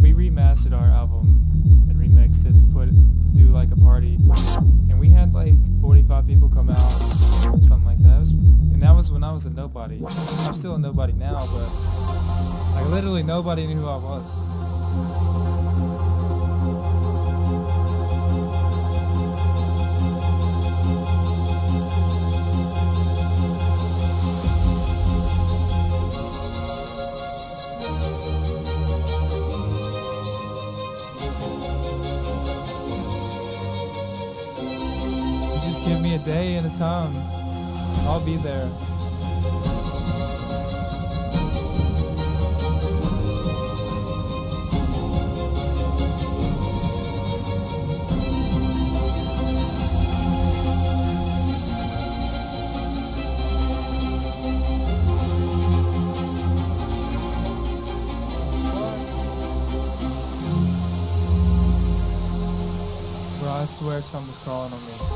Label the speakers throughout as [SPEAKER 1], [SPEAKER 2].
[SPEAKER 1] we remastered our album and remixed it to put do like a party, and we had like 45 people come out, something like that. Was, and that was when I was a nobody. I'm still a nobody now, but like literally nobody knew who I was. Give me a day and a time. I'll be there. I swear something's crawling on me.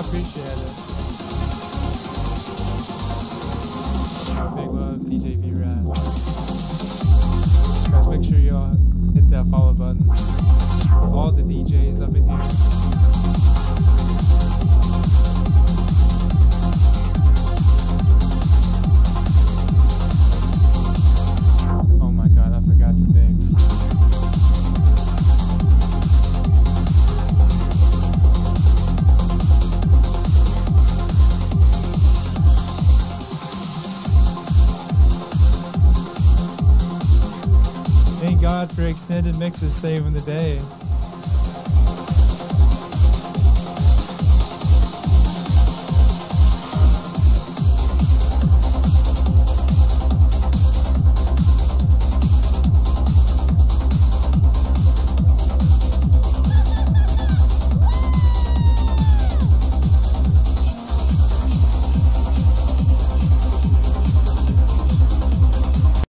[SPEAKER 1] I appreciate it. Big love, DJ V Rad. Guys, make sure y'all hit that follow button for all the DJs up in here. God for extended mixes saving the day.